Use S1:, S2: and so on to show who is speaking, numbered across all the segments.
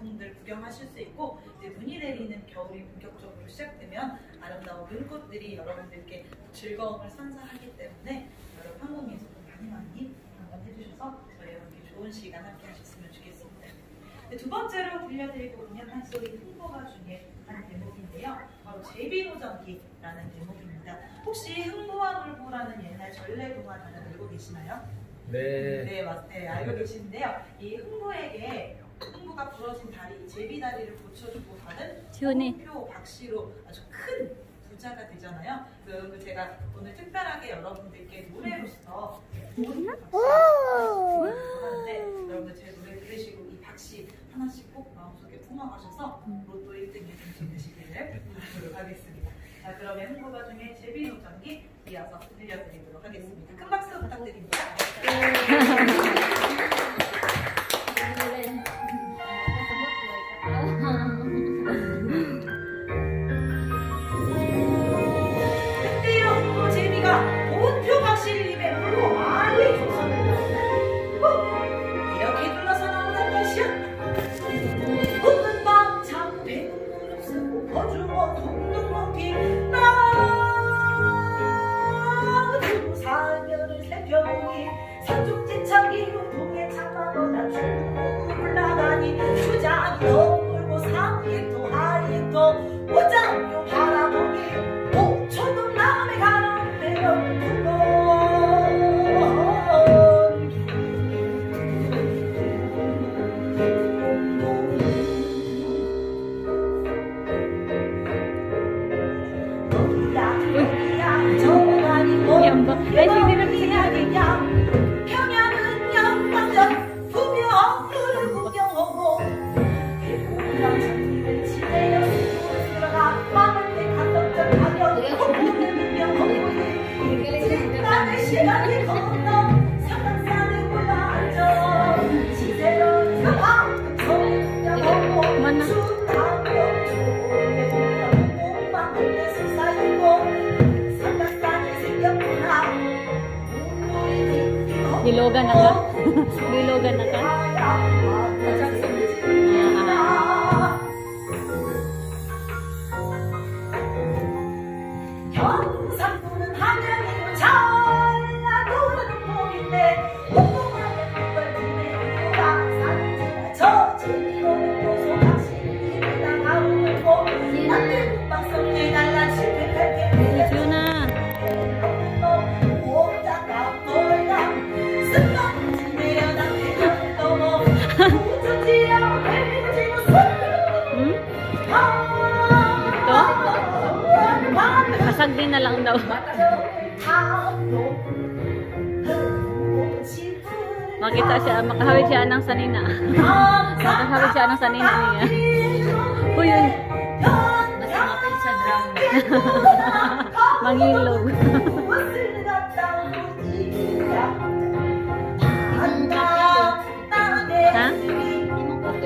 S1: 단풍들 구경하실 수 있고 이제 눈이 내리는 겨울이 본격적으로 시작되면 아름다운 눈꽃들이 여러분들께 즐거움을 선사하기 때문에 여러분 한국민속촌 많이 많이 방문해 주셔서 저희 여러분께 좋은 시간 함께 하셨으면 좋겠습니다. 네, 두 번째로 들려드리고 있는 한소리 흥보가 중에 한 대목인데요. 바로 제비노전기라는 대목입니다. 혹시 흥부와 물부라는 옛날 전래동화 다들 알고 계시나요?
S2: 네.
S1: 네, 맞, 네, 알고 계시는데요. 이 흥부에게 흥부가 부러진 다리, 제비다리를 고쳐주고 받은
S3: 지훈이.
S1: 표 박씨로 아주 큰 부자가 되잖아요. 그 제가 오늘 특별하게 여러분들께 노래로서 좋은 박씨 하는데 여러분 제 노래 들으시고 이 박씨 하나씩 꼭 마음속에 품어가셔서 로또 1등에 당첨되시기를 바라도록 하겠습니다. 자 그러면 흥부가 중에 제비노전기 이어서 들려드리도록 하겠습니다. 큰 박수 부탁드립니다.
S3: talaga. Na lang daw. Makita siya, makahawid siya ng sanina. makahawid siya ng sanina niya. Uy, yun.
S2: sa drum.
S3: Mangilog. ha?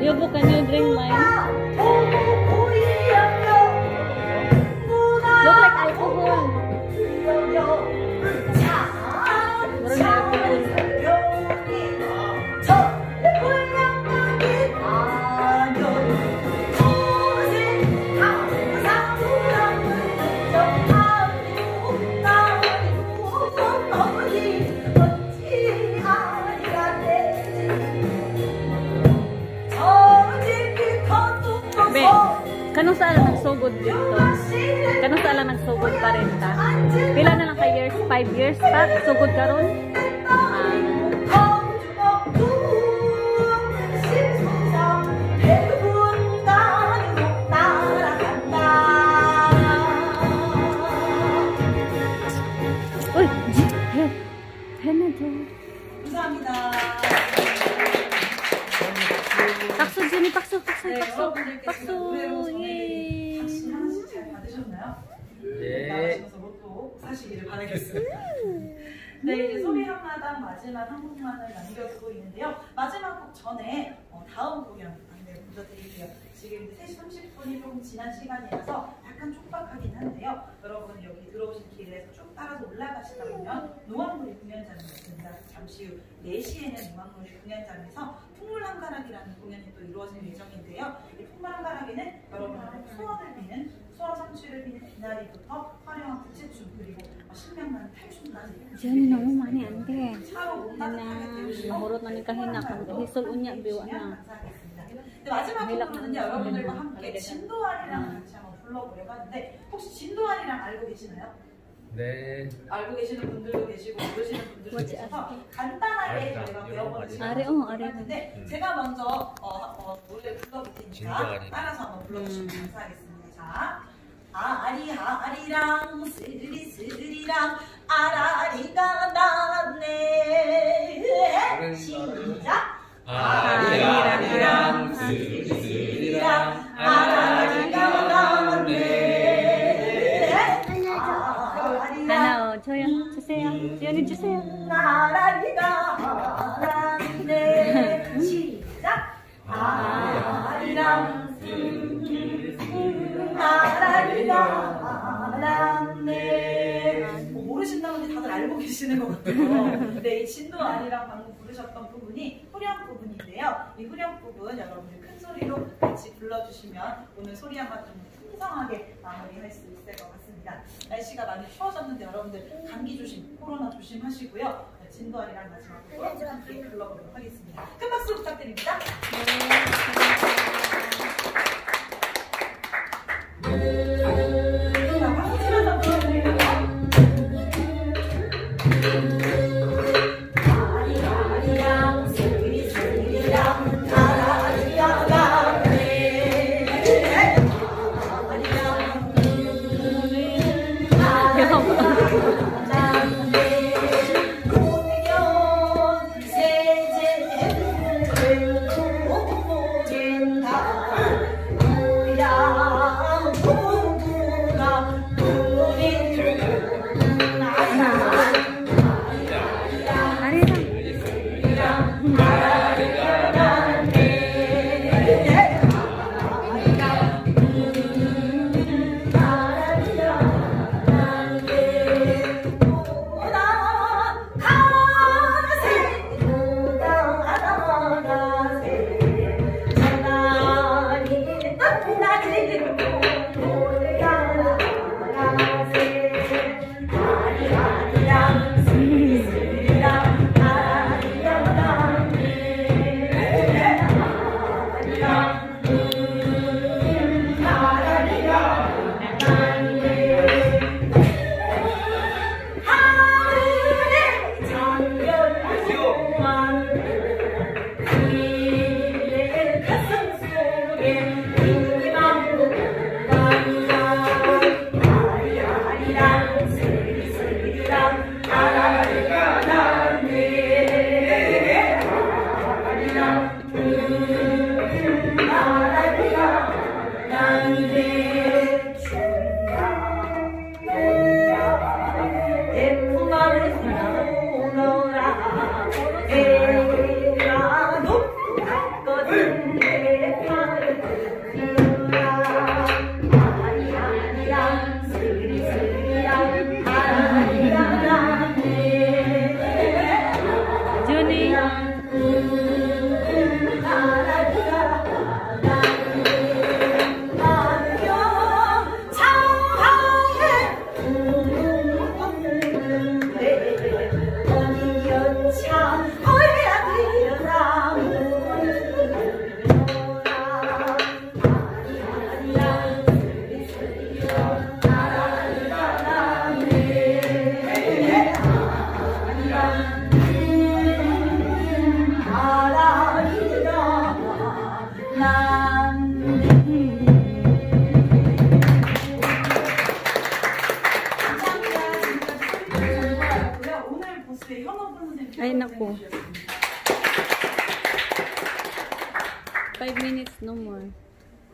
S3: Yubo ka niyo drink kanong saan lang nagsugod dito? Kanong saan lang nagsugod pa rin ta? Pila na lang ka years? Five years ta? Sugod ka ron? Uy! He! He na dyan.
S1: 감사합니다.
S3: 박수 준이 박수 박수
S1: 네,
S3: 박수
S1: 여러분들께서
S3: 박수
S1: 노래로
S3: 예.
S1: 전해드린 박수 하나씩 잘 받으셨나요?
S4: 네.
S1: 나가시면서 로또 사시기를 바라겠습니다. 네, 이제 소리 한마당 마지막 한 곡만을 남겨두고 있는데요. 마지막 곡 전에 어, 다음 공연 안내 보여드릴게요. 지금 이제 3시 30분이 좀 지난 시간이라서 약간 촉박하긴 한데요. 여러분 여기 들어오신 길에서 쭉 따라서 올라가시다 보면 노왕놀이 공연장이 있습니다. 잠시 후 4시에는 노왕놀이 공연장에서 풍물한가락이라는 공연이 또 이루어질 예정인데요. 이 풍물한가락에는 여러분의 소원을 비는 소원 성취를 비는 비나리부터 화려한 부채춤 그리고 어, 신명나는 탈춤까지
S3: na ni kahina kung hisol unya biwa na.
S1: 감사하겠습니다. 네, 마지막 곡으로는요 여러분들과 함께 진도아리랑 같이 한번 불러보려고 하는데 혹시 진도아리랑 알고 계시나요?
S4: 네.
S1: 알고 계시는 분들도 계시고 모르시는 분들도? 계셔서 간단하게. 저희가 배워보는
S4: 거
S1: 시간을. 하는데
S4: 음.
S1: 제가 먼저 어, 어, 노래 불러볼 테니까. 따라서 한번 불러주시면
S3: 음.
S1: 감사하겠습니다. 자, 아리 아리랑 스리 스리랑 아라리가 났네. 시작.
S4: 아리
S1: 부르셨던 부분이 후렴 부분인데요. 이 후렴 부분 여러분들 큰 소리로 같이 불러주시면 오늘 소리 한번 좀 풍성하게 마무리할 수 있을 것 같습니다. 날씨가 많이 추워졌는데 여러분들 감기 조심, 코로나 조심하시고요. 진도 아니랑 마지막으로 함께 불러보도록 하겠습니다. 큰 박수 부탁드립니다. 자,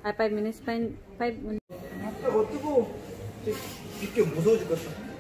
S3: Ah, five minutes, five, five minutes.
S5: 어 뜨거워. 이게 무서워질 것 같아.